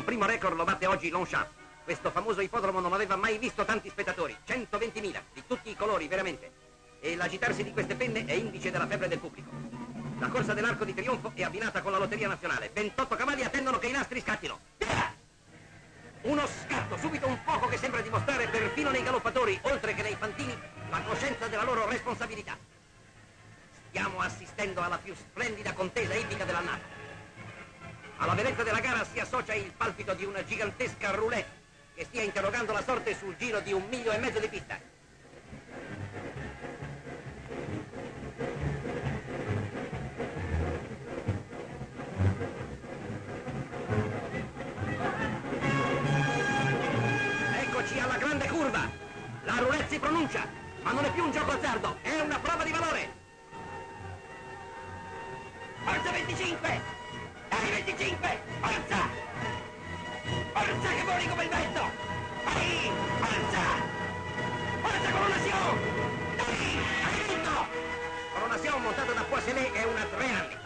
Un primo record lo batte oggi Longchamp. Questo famoso ippodromo non aveva mai visto tanti spettatori, 120.000, di tutti i colori, veramente. E l'agitarsi di queste penne è indice della febbre del pubblico. La corsa dell'arco di trionfo è abbinata con la lotteria nazionale. 28 cavalli attendono che i nastri scattino. Uno scatto, subito un fuoco che sembra dimostrare perfino nei galoppatori, oltre che nei fantini, la coscienza della loro responsabilità. Stiamo assistendo alla più splendida contesa ippica dell'annata. Alla bellezza della gara si associa il palpito di una gigantesca roulette che stia interrogando la sorte sul giro di un miglio e mezzo di pista. Eccoci alla grande curva. La roulette si pronuncia, ma non è più un gioco azzardo, è una prova di valore. Forza 25! Dai 25! Forza! Voli come il vento! Vai! Forza! Forza Coronazione! Dai! Hai vinto! Montata da Poisselet è una tre anni.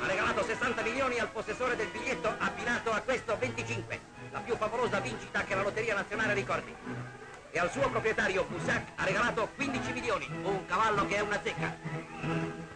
Ha regalato 60 milioni al possessore del biglietto abbinato a questo 25, la più favolosa vincita che la Lotteria Nazionale ricordi. E al suo proprietario Bussac ha regalato 15 milioni, un cavallo che è una zecca.